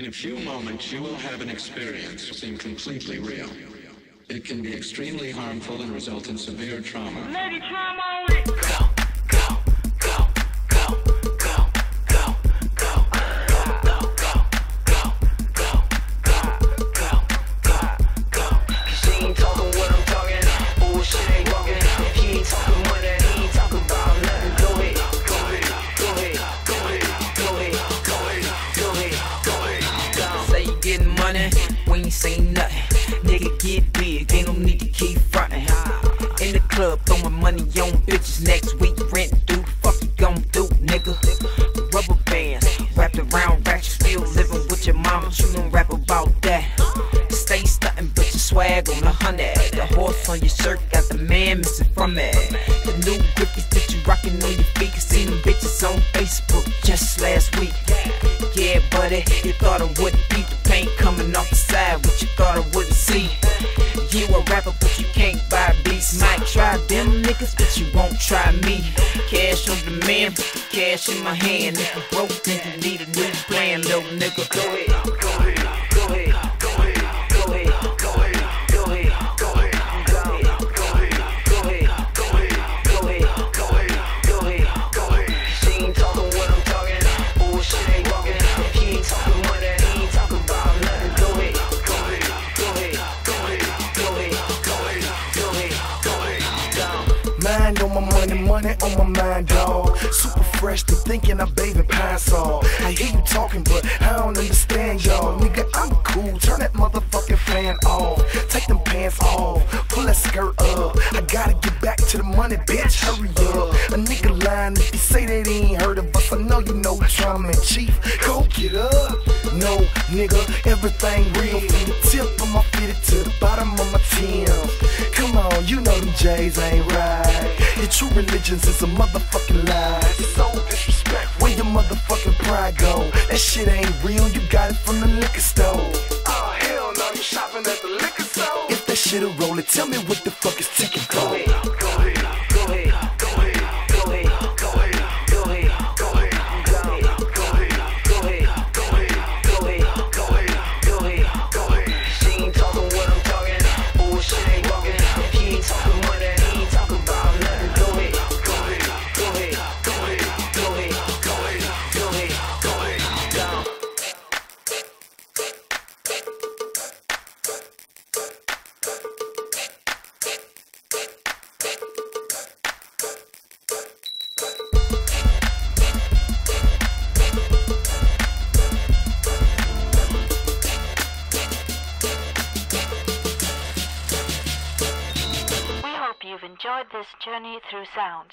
In a few moments, you will have an experience seem completely real. It can be extremely harmful and result in severe trauma. Lady trauma on. Go, go, ain't saying nothing. Nigga get big, ain't no need to keep frontin'. In the club, throwing money on bitches next week. Rent due, fuck you gon' do, nigga? Rubber bands wrapped around you still living with your mama. You don't rap about that. Stay stuntin', but your swag on a hundred. The horse on your shirt got the man missing from it. The new grippies that you rockin' on your feet. Seen them bitches on Facebook just last week. Yeah, buddy, you thought I wouldn't beat the paint coming off the side. What you thought I wouldn't see? You a rapper, but you can't buy beats. Might try them niggas, but you won't try me. Cash on demand, cash in my hand. If you broke, then you need a new plan, little nigga. Go ahead, go ahead, Mind on my money, money on my mind, dog. Super fresh to thinking I'm bathing Pine-Sol. I hear you talking, but I don't understand y'all. Nigga, I'm cool. Turn that motherfucking fan off. Take them pants off. Pull that skirt up. I gotta get back to the money, bitch. Hurry up. A nigga lying if you say that he ain't heard of us. I know you know trauma and chief. GoGetta. No, nigga, everything real. From the tip of my fitted to the bottom of my Tim's. Come on, you know them J's ain't right. Your true religions is a motherfucking lie. So disrespectful. Where your motherfucking pride go? That shit ain't real. You got it from the liquor store. Oh hell no, you shopping at the liquor store. If that shit a roll it, tell me what the fuck is ticking enjoyed this journey through sounds.